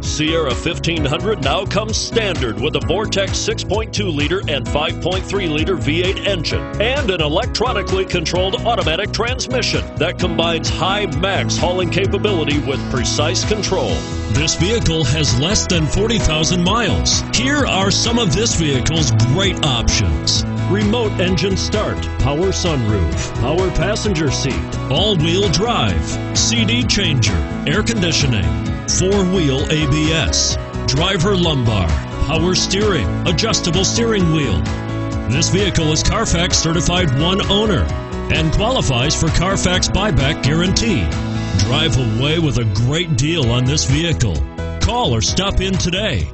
Sierra 1500 now comes standard with a Vortec 6.2 liter and 5.3 liter V8 engine and an electronically controlled automatic transmission that combines high max hauling capability with precise control. This vehicle has less than 40,000 miles. Here are some of this vehicle's great options remote engine start, power sunroof, power passenger seat, all wheel drive, CD changer, air conditioning, four wheel ABS, driver lumbar, power steering, adjustable steering wheel. This vehicle is Carfax certified one owner and qualifies for Carfax buyback guarantee. Drive away with a great deal on this vehicle. Call or stop in today.